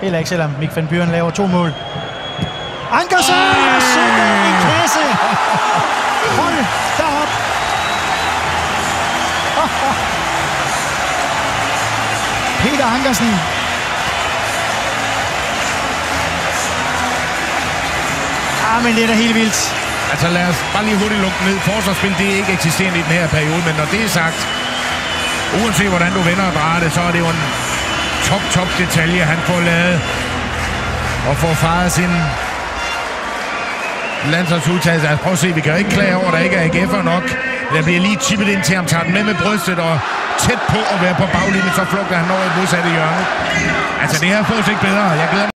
Heller ikke selvom Mik van Buren laver to mål. Ankersen er super i kasse. Hold da op. Peter Ankersen. Ah, men det er da helt vildt. Altså lad os bare lige hurtigt lukke ned. Forsvarsspil, det er ikke eksisterende i den her periode, men når det er sagt, uanset hvordan du vender og drejer det, så er det jo en top, top detalje, han får lavet og får faret sin landsholdsudtagelse. Altså, prøv at se, vi kan jo ikke klage over, at der ikke er AGF'er nok. Der bliver lige tippet ind til ham, tager den med med brystet og tæt på at være på baglinjen, så flugter han over i modsatte hjørne. Altså, det her får ikke bedre. Jeg glæder.